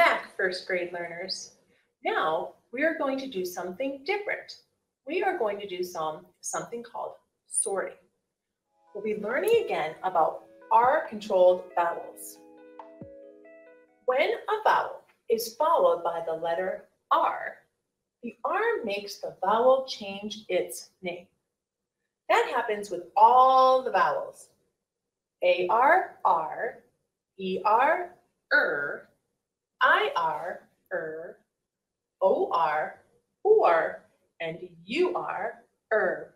back, first grade learners. Now we are going to do something different. We are going to do some, something called sorting. We'll be learning again about R-controlled vowels. When a vowel is followed by the letter R, the R makes the vowel change its name. That happens with all the vowels. A-R, R, E-R, er, I-R, er, O-R, or, and U-R, er.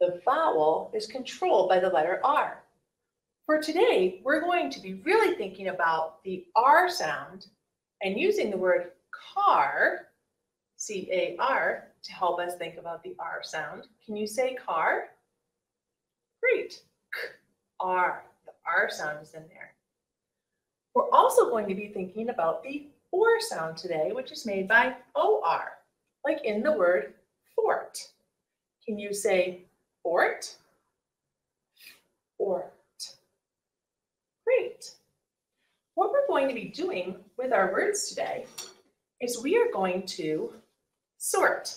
The vowel is controlled by the letter R. For today, we're going to be really thinking about the R sound and using the word car, C-A-R, to help us think about the R sound. Can you say car? Great. K, R, the R sound is in there. We're also going to be thinking about the OR sound today, which is made by OR, like in the word fort. Can you say fort? Fort. Great. What we're going to be doing with our words today is we are going to sort.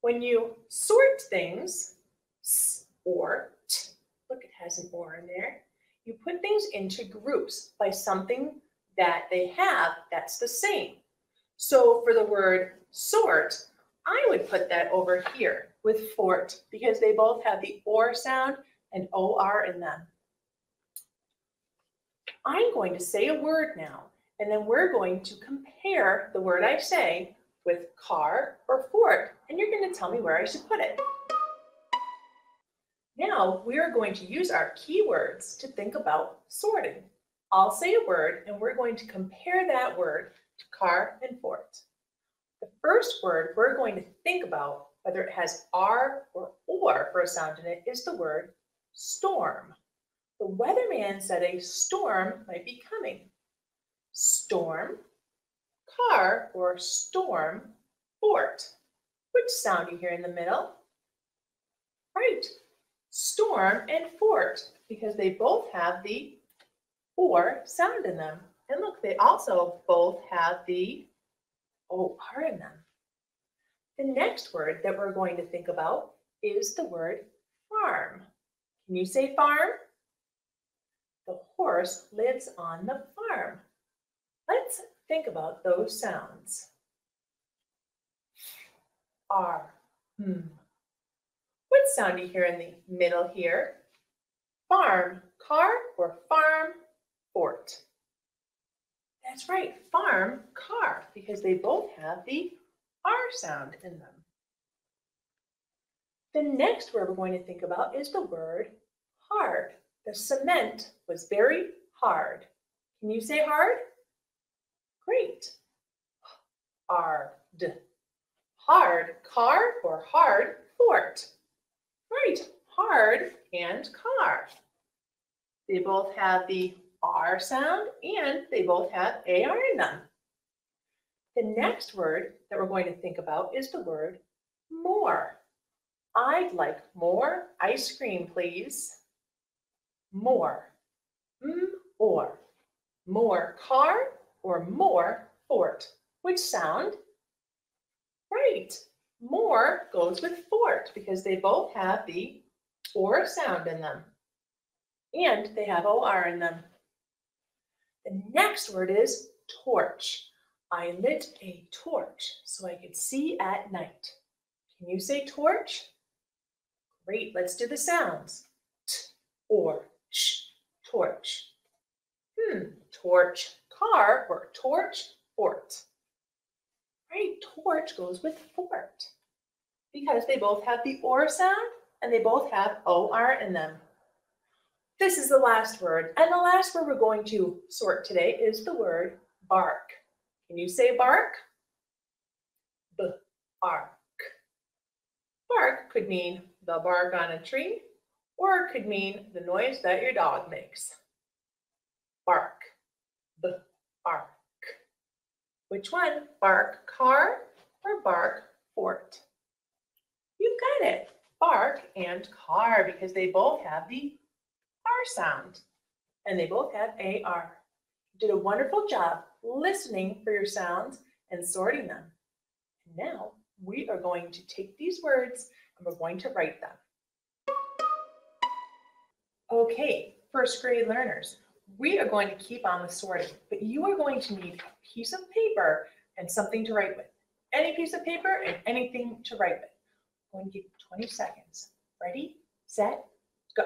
When you sort things, s or t, look, it has an or in there, you put things into groups by something that they have that's the same. So for the word sort, I would put that over here with fort because they both have the or sound and or in them. I'm going to say a word now, and then we're going to compare the word I say with car or fort, and you're going to tell me where I should put it. Now we are going to use our keywords to think about sorting. I'll say a word and we're going to compare that word to car and fort. The first word we're going to think about, whether it has R or OR for a sound in it, is the word storm. The weatherman said a storm might be coming. Storm, car, or storm, fort. Which sound do you hear in the middle? Right, storm and fort, because they both have the or sound in them. And look, they also both have the OR in them. The next word that we're going to think about is the word farm. Can you say farm? The horse lives on the farm. Let's think about those sounds. R, hmm. What sound do you hear in the middle here? Farm, car, or farm, fort. That's right, farm, car, because they both have the R sound in them. The next word we're going to think about is the word hard. The cement was very hard. Can you say hard? Great. Hard. Hard, car, or hard, fort. Right, hard and car. They both have the R sound and they both have AR in them. The next word that we're going to think about is the word more. I'd like more ice cream, please. More. M or. More car or more fort. Which sound? Right. More goes with fort because they both have the or sound in them. And they have OR in them. The next word is torch. I lit a torch so I could see at night. Can you say torch? Great, let's do the sounds. T or ch, torch. Hmm, torch, car or torch, fort. Right, torch goes with fort because they both have the or sound and they both have OR in them. This is the last word. And the last word we're going to sort today is the word bark. Can you say bark? B-ark. Bark could mean the bark on a tree, or it could mean the noise that your dog makes. Bark. B-ark. Which one? Bark car or bark fort? You've got it. Bark and car because they both have the R sound. And they both have AR. You did a wonderful job. listening for your sounds and sorting them. Now we are going to take these words and we're going to write them. Okay, first grade learners, we are going to keep on the sorting, but you are going to need a piece of paper and something to write with. Any piece of paper and anything to write with. Going to give you 20 seconds. Ready, set, go.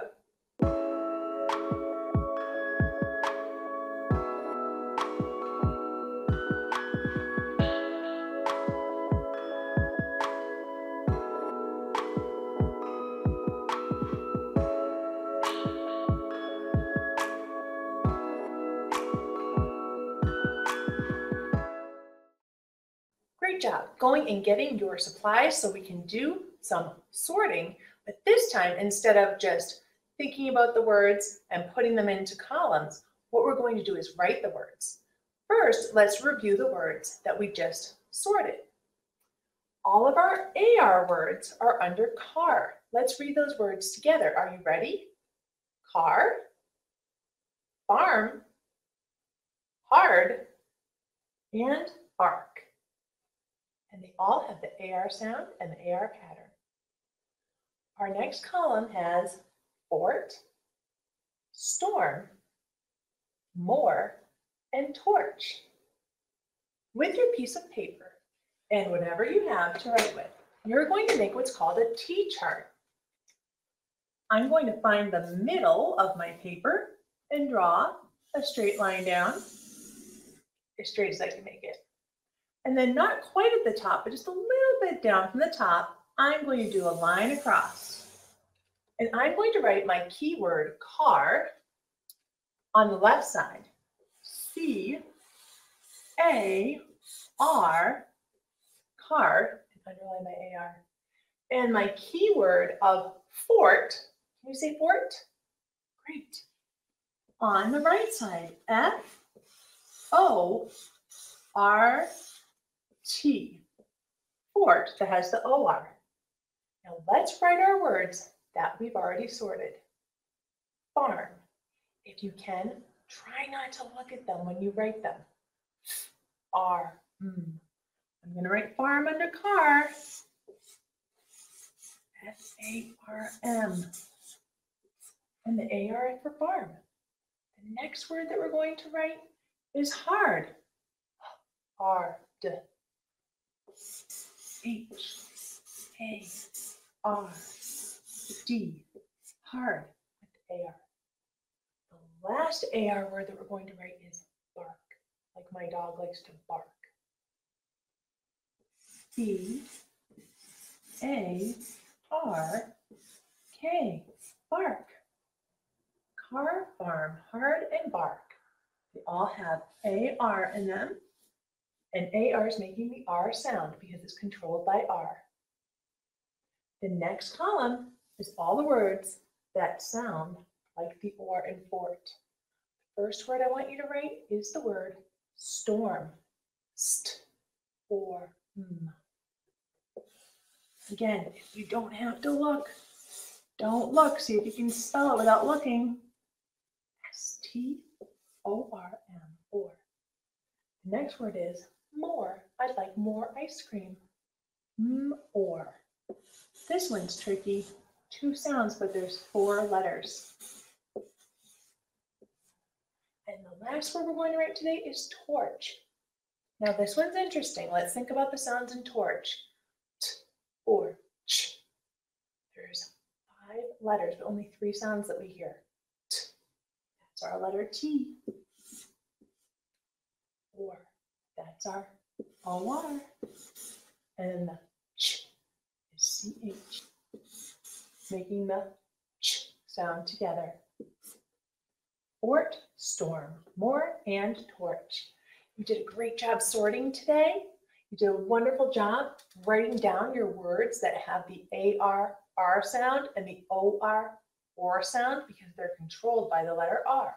Great job going and getting your supplies so we can do some sorting. But this time, instead of just thinking about the words and putting them into columns, what we're going to do is write the words. First, let's review the words that we just sorted. All of our AR words are under car. Let's read those words together. Are you ready? Car, farm, hard, and bark and they all have the AR sound and the AR pattern. Our next column has fort, storm, more, and torch. With your piece of paper and whatever you have to write with, you're going to make what's called a T-chart. I'm going to find the middle of my paper and draw a straight line down, as straight as I can make it. And then not quite at the top, but just a little bit down from the top, I'm going to do a line across. And I'm going to write my keyword car on the left side. C A R car, underline my AR. And my keyword of fort, can you say fort? Great. On the right side, F O R T, fort that has the OR. Now let's write our words that we've already sorted. Farm. If you can, try not to look at them when you write them. R. Mm. I'm going to write farm under car. S A R M. And the A-R for farm. The next word that we're going to write is hard. R. D. H A Oh, R D, hard with AR. The last AR word that we're going to write is bark, like my dog likes to bark. B A R K, bark. Car, farm, hard, and bark. They all have AR in them. And AR is making the R sound because it's controlled by R. The next column is all the words that sound like the OR in fort. The first word I want you to write is the word storm. St or m. Again, you don't have to look, don't look. See if you can spell it without looking. S T O R M or. The next word is more. I'd like more ice cream. More. This one's tricky. Two sounds, but there's four letters. And the last word we're going to write today is torch. Now this one's interesting. Let's think about the sounds in torch. T or ch. There's five letters, but only three sounds that we hear. T. That's our letter T. Or that's our OR. And the CH, making the ch sound together. Fort, storm, more, and torch. You did a great job sorting today. You did a wonderful job writing down your words that have the AR, R sound and the OR, OR sound because they're controlled by the letter R.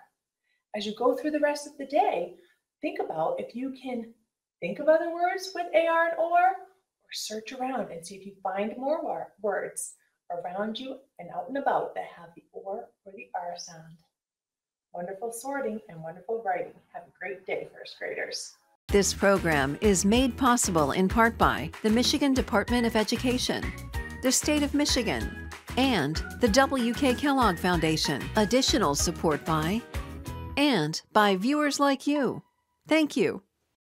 As you go through the rest of the day, think about if you can think of other words with AR and OR, or search around and see if you find more words around you and out and about that have the OR or the R sound. wonderful sorting, and wonderful writing. Have a great day, first graders. This program is made possible in part by the Michigan Department of Education, the State of Michigan, and the W.K. Kellogg Foundation. Additional support by and by viewers like you. Thank you.